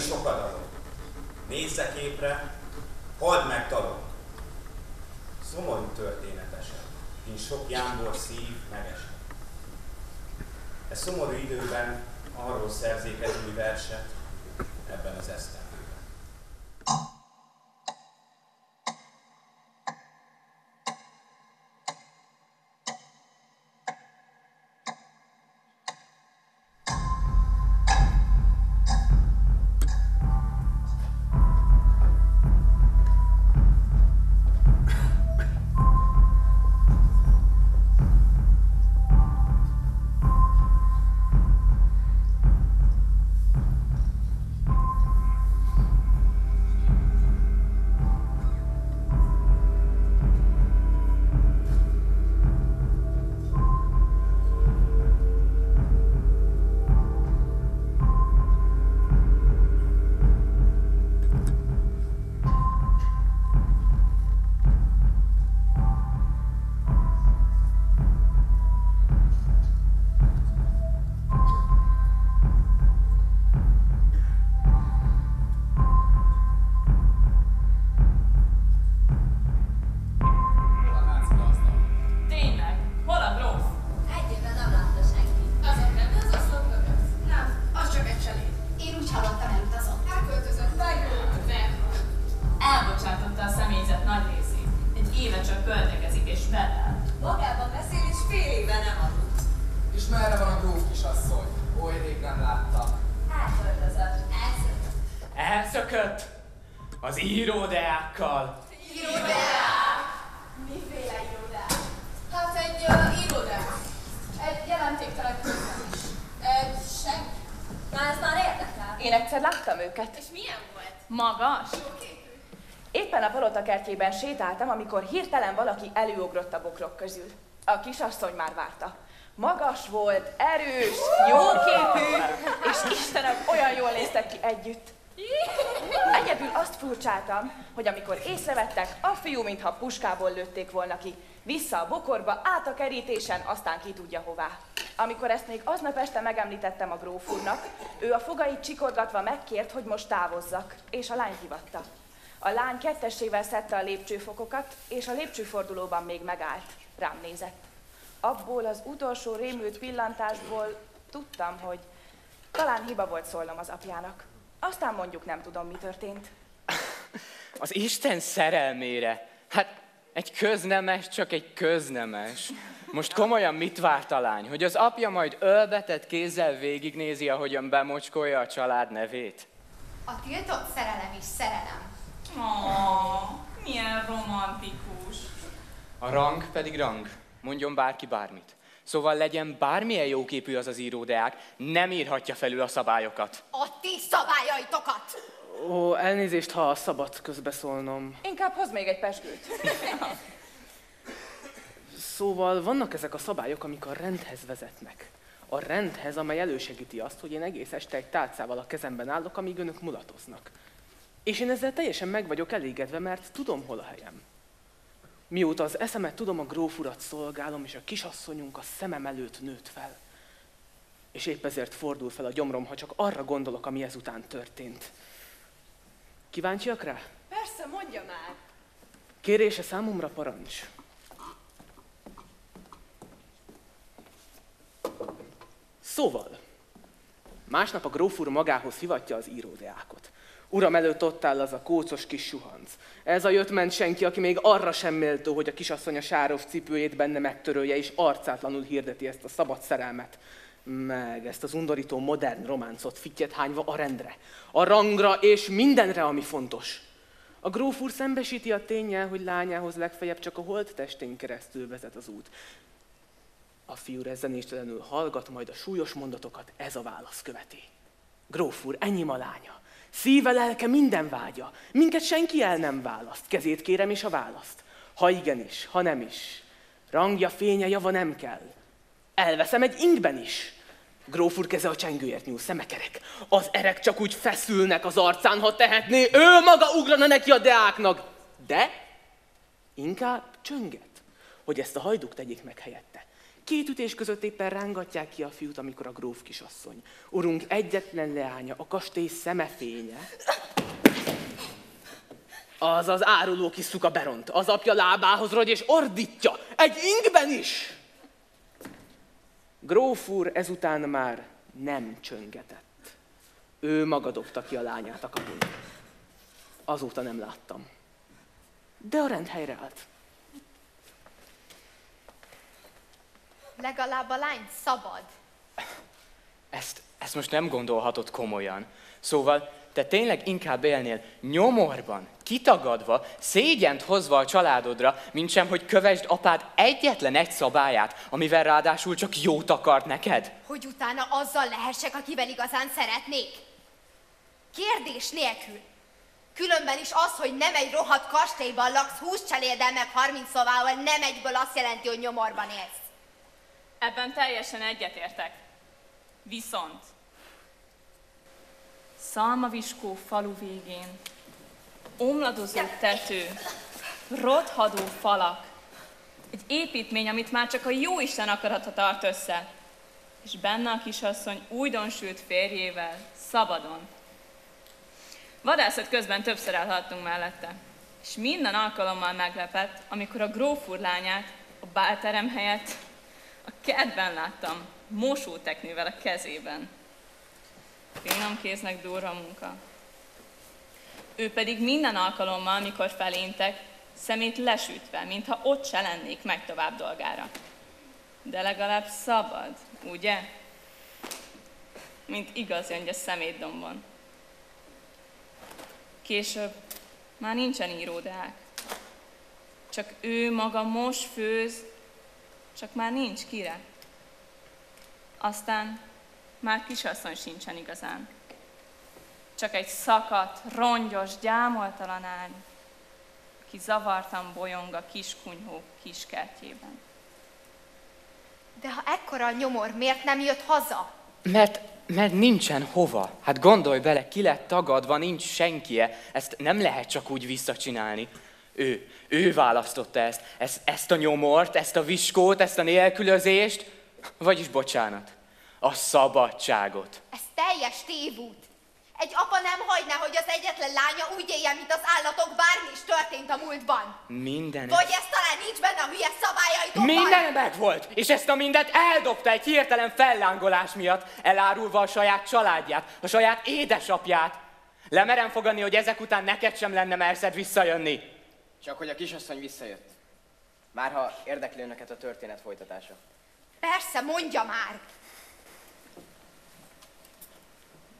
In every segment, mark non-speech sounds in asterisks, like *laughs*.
sokat adok. Nézze képre, hadd meg talok. Szomorú történetesen, mint sok jámbor szív megesett. E szomorú időben arról szerzék egy verset ebben az esztendőben. Az íródeákkal. Irodák! Miféle irodák? Hát egy uh, irodák. Egy jelentéktelen közlemény. Egy senki. Na ez már érdekel. Én egyszer láttam őket. És milyen volt? Magas? Éppen a palota kertjében sétáltam, amikor hirtelen valaki előugrott a bokrok közül. A kisasszony már várta. Magas volt, erős, jóképű, és Istenem, olyan jól néztek ki együtt. Egyedül azt furcsáltam, hogy amikor észrevettek, a fiú mintha puskából lőtték volna ki. Vissza a bokorba, át a kerítésen, aztán ki tudja hová. Amikor ezt még aznap este megemlítettem a gróf úrnak, ő a fogait csikorgatva megkért, hogy most távozzak, és a lány hivatta. A lány kettessével szedte a lépcsőfokokat, és a lépcsőfordulóban még megállt. Rám nézett. Abból az utolsó rémült pillantásból tudtam, hogy talán hiba volt szólnom az apjának. Aztán mondjuk nem tudom, mi történt. *laughs* Az Isten szerelmére. Hát egy köznemes, csak egy köznemes. Most komolyan mit várt a lány? Hogy az apja majd ölbetett kézzel végignézi, ahogyan bemocskolja a család nevét? A tiltott szerelem is szerelem. Oh, milyen romantikus. A rang pedig rang. Mondjon bárki bármit. Szóval legyen bármilyen jóképű az az íródeák, nem írhatja felül a szabályokat. A ti szabályaitokat! Ó, elnézést, ha szabad közbeszólnom. Inkább hoz még egy pesgőt. Szóval vannak ezek a szabályok, amik a rendhez vezetnek. A rendhez, amely elősegíti azt, hogy én egész este egy tálcával a kezemben állok, amíg önök mulatoznak. És én ezzel teljesen meg vagyok elégedve, mert tudom, hol a helyem. Mióta az eszemet tudom, a gróf urat szolgálom, és a kisasszonyunk a szemem előtt nőtt fel. És épp ezért fordul fel a gyomrom, ha csak arra gondolok, ami ezután történt. Kíváncsiak rá? Persze, mondja már. Kérése számomra parancs. Szóval, másnap a gróf úr magához hivatja az íródeákot. Uram előtt ott áll az a kócos kis suhanc. Ez a jött ment senki, aki még arra sem méltó, hogy a kisasszony a sárov cipőjét benne megtörölje, és arcátlanul hirdeti ezt a szabad szerelmet. Meg ezt az undorító modern románcot fittyet hányva a rendre, a rangra és mindenre, ami fontos. A gróf úr szembesíti a tényel, hogy lányához legfeljebb csak a holt testén keresztül vezet az út. A fiú rezzenéstelenül hallgat, majd a súlyos mondatokat ez a válasz követi. Gróf úr, ennyi a lánya. Szíve, lelke, minden vágya. Minket senki el nem választ. Kezét kérem és a választ. Ha igenis, ha nem is. Rangja, fénye, java nem kell. Elveszem egy ingben is. Gróf úr keze a csengőért nyúl, szemekerek. Az erek csak úgy feszülnek az arcán, ha tehetné, ő maga ugrana neki a deáknak. De inkább csönget, hogy ezt a hajduk tegyék meg helyette. Két ütés között éppen rángatják ki a fiút, amikor a gróf kisasszony. Urunk egyetlen leánya, a kastély szemefénye. Az az áruló kis szuka beront, az apja lábához rogy és ordítja, egy ingben is! Gróf úr ezután már nem csöngetett. Ő maga dobta ki a lányát a kapun. Azóta nem láttam. De a rend helyre Legalább a lány szabad. Ezt, ezt most nem gondolhatod komolyan. Szóval te tényleg inkább élnél nyomorban, kitagadva, szégyent hozva a családodra, mint sem, hogy kövesd apád egyetlen egy szabályát, amivel ráadásul csak jót akart neked? Hogy utána azzal lehessek, akivel igazán szeretnék? Kérdés nélkül. Különben is az, hogy nem egy rohadt kastélyban laksz 20 cseléddel meg 30 szobával, nem egyből azt jelenti, hogy nyomorban élsz. Ebben teljesen egyetértek. Viszont Szalmaviskó falu végén, omladozó tető, rothadó falak, egy építmény, amit már csak a jó Isten akarata tart össze, és benne a kisasszony újdonsült férjével, szabadon. Vadászat közben többször elhattunk mellette, és minden alkalommal meglepett, amikor a gróf úr lányát a bálterem helyett a kertben láttam, mosóteknővel a kezében. Finom kéznek durva munka. Ő pedig minden alkalommal, mikor feléntek, szemét lesütve, mintha ott se lennék meg tovább dolgára. De legalább szabad, ugye? Mint igaz a szemétdombon. Később már nincsen íródeák. Csak ő maga most főz, csak már nincs kire. Aztán már kisasszony sincsen igazán. Csak egy szakadt, rongyos, gyámoltalan ány, aki zavartan bolyong a kis kunyhó kiskertjében. De ha ekkora a nyomor, miért nem jött haza? Mert, mert nincsen hova. Hát gondolj bele, ki lett tagadva, nincs senkie. Ezt nem lehet csak úgy visszacsinálni. Ő, ő választotta ezt, ezt, ezt a nyomort, ezt a viskót, ezt a nélkülözést, vagyis bocsánat, a szabadságot. Ez teljes tévút. Egy apa nem hagyná, hogy az egyetlen lánya úgy éljen, mint az állatok, bármi is történt a múltban. Minden. Vagy ez talán nincs benne a hülye szabályaitokban? Minden meg volt, és ezt a mindet eldobta egy hirtelen fellángolás miatt, elárulva a saját családját, a saját édesapját. Lemerem fogadni, hogy ezek után neked sem lenne merszed visszajönni. Csak hogy a kisasszony visszajött. Márha érdekli önöket a történet folytatása. Persze, mondja már!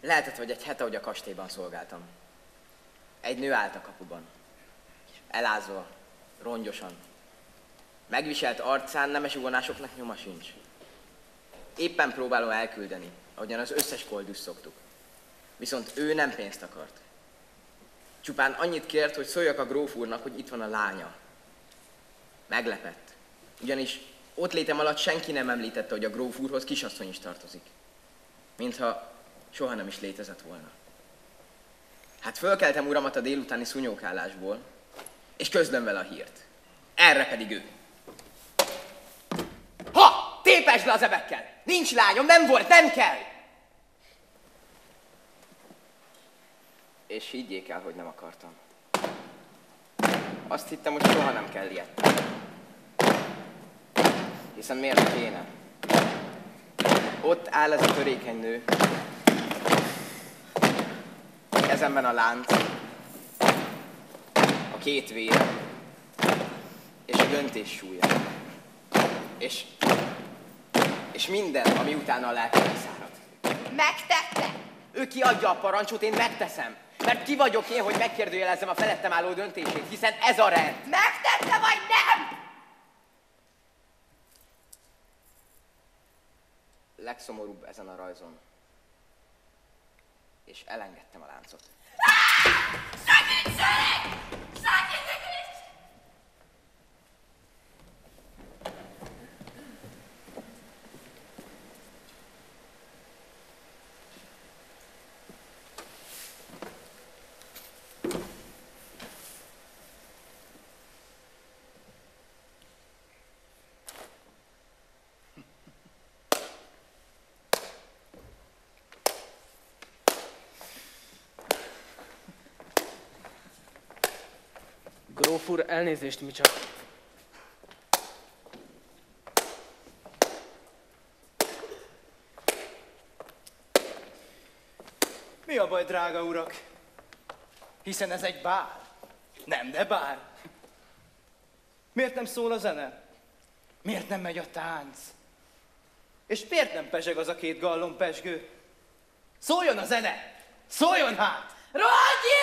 Lehetett, hogy egy hete, hogy a kastélyban szolgáltam. Egy nő állt a kapuban. Elázva, rongyosan. Megviselt arcán nemes uvonásoknak nyoma sincs. Éppen próbálom elküldeni, ahogyan az összes koldus szoktuk. Viszont ő nem pénzt akart. Csupán annyit kért, hogy szóljak a gróf úrnak, hogy itt van a lánya. Meglepett. Ugyanis ott létem alatt senki nem említette, hogy a gróf úrhoz kisasszony is tartozik. Mintha soha nem is létezett volna. Hát fölkeltem uramat a délutáni szunyókálásból, és közlöm vele a hírt. Erre pedig ő. Ha! Tépesd le az ebekkel! Nincs lányom, nem volt, nem kell! És higgyék el, hogy nem akartam. Azt hittem, hogy soha nem kell ilyet. Hiszen miért kéne? Ott áll ez a törékeny nő, kezemben a lánc, a két vér, és a döntés súlya. És, és minden, ami utána a lelkem szárad. Megtette! Ő kiadja a parancsot, én megteszem. Mert ki vagyok én, hogy megkérdőjelezzem a felettem álló döntését, hiszen ez a rend. Megtette vagy nem? Legszomorúbb ezen a rajzon. És elengedtem a láncot. Segítsenek! Segítsenek! Gróf úr, elnézést, mi csak... Mi a baj, drága urak? Hiszen ez egy bár. Nem, de bár. Miért nem szól a zene? Miért nem megy a tánc? És miért nem pezseg az a két gallon pesgő? Szóljon a zene! Szóljon hát! Rohadgyilkos!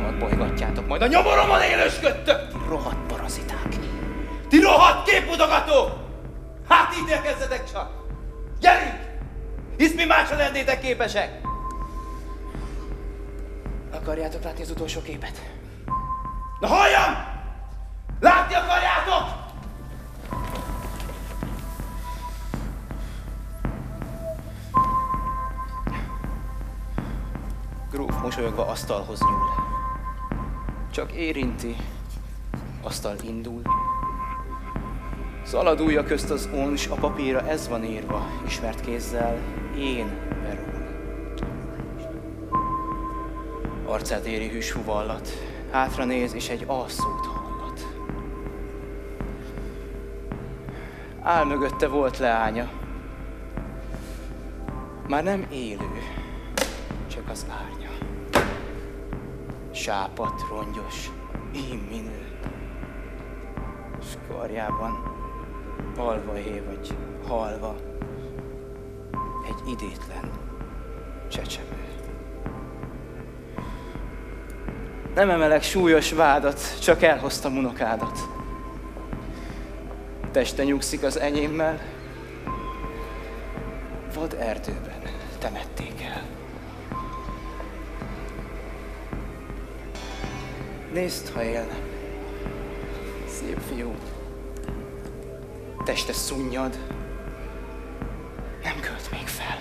Múltamat bolygatjátok, majd a nyomoromon élősködtök! Ti rohadt paraziták! Ti rohadt képudogató! Hát igyekezzetek csak! Gyerünk! Hisz mi másra lennétek képesek! Akarjátok látni az utolsó képet? Na halljam! Látni akarjátok? Gróf mosolyogva asztalhoz nyúl. Csak érinti, asztal indul. Szaladulja közt az ons, a papírra ez van írva, ismert kézzel, én Verón. Arcát éri hűs huvallat, hátra néz, és egy alszót hallat. Áll mögötte volt leánya. Már nem élő, csak az árnya. Sápat, rongyos, ím minő. S karjában alva éj vagy halva egy idétlen csecsemő. Nem emelek súlyos vádat, csak elhoztam unokádat. Teste nyugszik az enyémmel, vad erdőben temették Nézd, ha élne. Szép fiú. Teste szunnyad. Nem költ még fel.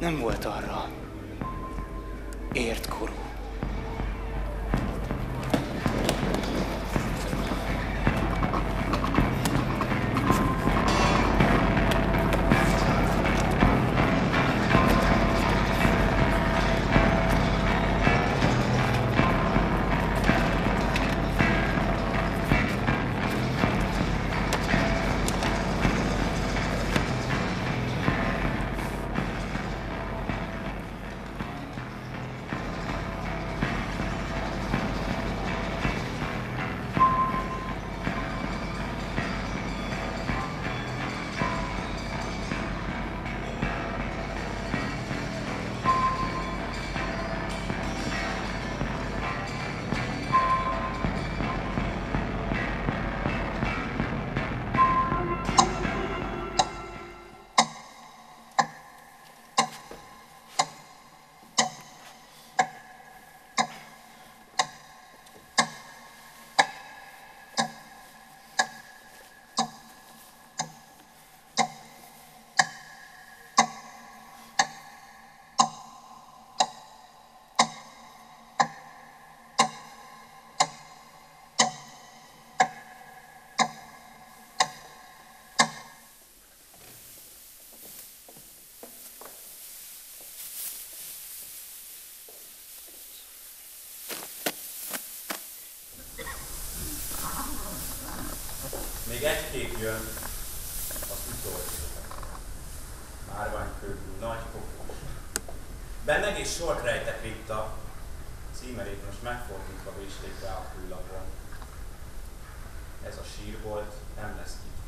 Nem volt arra ért kép jön, az utolsó. Márványkőkű, nagy kopos. Benne egész sort rejtek itt a címerét most megfordítva vésték be a főlapon. Ez a sír volt, nem lesz kicsi.